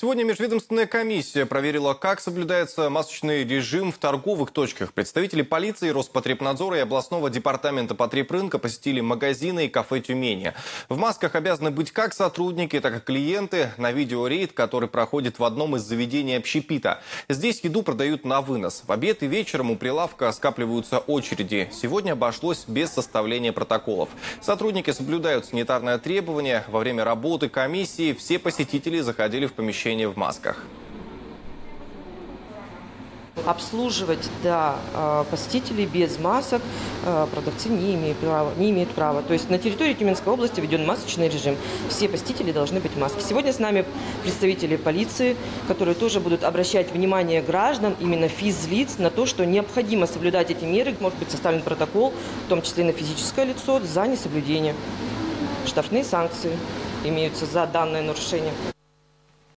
Сегодня межведомственная комиссия проверила, как соблюдается масочный режим в торговых точках. Представители полиции, Роспотребнадзора и областного департамента потребрынка посетили магазины и кафе Тюмени. В масках обязаны быть как сотрудники, так и клиенты. На видео рейд, который проходит в одном из заведений общепита. Здесь еду продают на вынос. В обед и вечером у прилавка скапливаются очереди. Сегодня обошлось без составления протоколов. Сотрудники соблюдают санитарные требования. Во время работы комиссии все посетители заходили в помещение в масках. Обслуживать да, э, посетителей без масок э, продавцы не имеют, права, не имеют права. То есть на территории Тюменской области введен масочный режим. Все посетители должны быть в маске. Сегодня с нами представители полиции, которые тоже будут обращать внимание граждан, именно физлиц, на то, что необходимо соблюдать эти меры. Может быть составлен протокол, в том числе и на физическое лицо, за несоблюдение. Штрафные санкции имеются за данное нарушение.